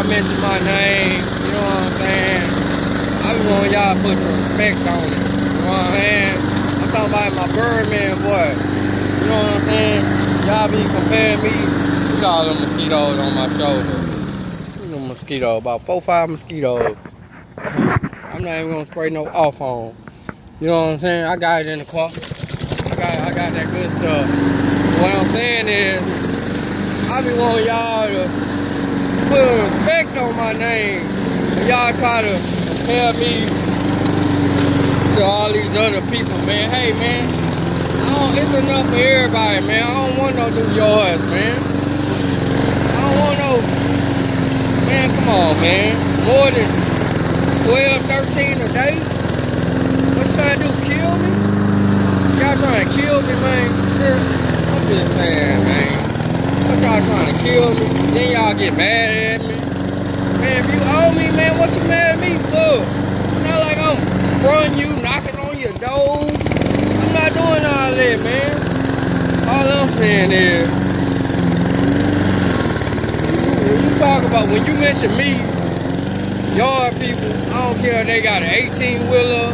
y'all mention my name. You know what I'm saying? I be want y'all to put some respect on it. You know what I'm saying? I'm talking about my Birdman boy. You know what I'm saying? Y'all be comparing me. Look all them mosquitoes on my shoulder. At mosquito, about four, five mosquitoes. I'm not even gonna spray no off on. You know what I'm saying? I got it in the car. I got I got that good stuff. What I'm saying is, I be wanting y'all to put respect on my name. Y'all try to compare me to all these other people, man. Hey, man, I don't, it's enough for everybody, man. I don't want no New Yorkers, man. I don't want no, man, come on, man. More than 12, 13 a day? What you trying to do, kill me? Y'all trying to kill me, man? I'm just saying, man. What y'all trying to kill me? Then y'all get mad at me? Man, if you owe me, man, what you mad at me for? Not like I'm running you, knocking on your door. I'm not doing all that, man. All I'm saying is, when you talk about, when you mention me, yard people, I don't care if they got an 18 wheeler,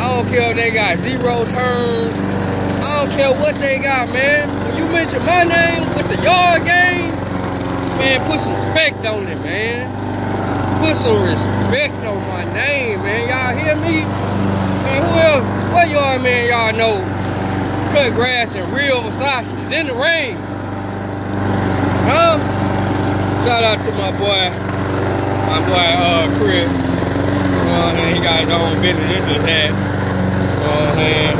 I don't care if they got zero turns, I don't care what they got, man. Mention my name with the yard game, man, put some respect on it, man. Put some respect on my name, man. Y'all hear me? Man, who else? What yard man y'all know cut grass and real Versace's in the rain? Huh? Shout out to my boy, my boy uh Chris. You know? He got his own business. This is that. You know?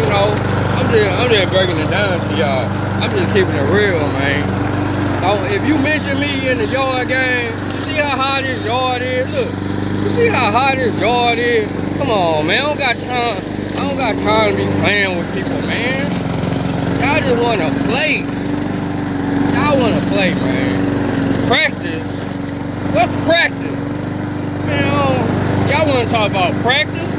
You know, I'm just I'm just breaking it down to y'all. I'm just keeping it real, man. So if you mention me in the yard game, you see how hot this yard is? Look, you see how hot this yard is? Come on, man. I don't got time. I don't got time to be playing with people, man. Y'all just wanna play. Y'all wanna play, man. Practice. What's practice? Man, y'all wanna talk about practice?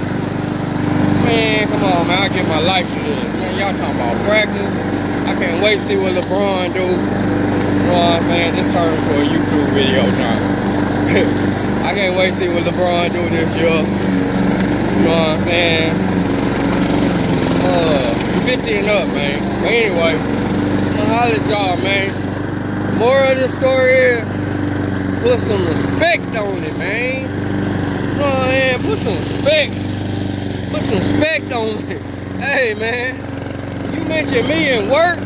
Man, come on, man. I give my life to this. Man, y'all talking about practice. I can't wait to see what LeBron do. I'm saying? This turns for a YouTube video now. I can't wait to see what LeBron do this year. You know what I'm saying? Uh, 50 and up, man. But anyway, I'm holler at y'all, man. Moral of the story is, put some respect on it, man. You know what I'm saying? Put some respect. Put some respect on it. Hey, man. You mention me in work,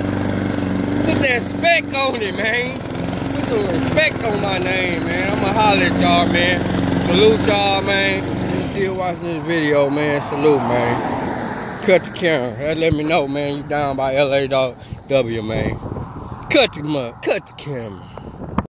put that spec on it, man. Put some respect on my name, man. I'ma holler at y'all, man. Salute y'all, man. You still watching this video, man. Salute, man. Cut the camera. Let me know, man. You down by LA dog W, man. Cut the mud. cut the camera.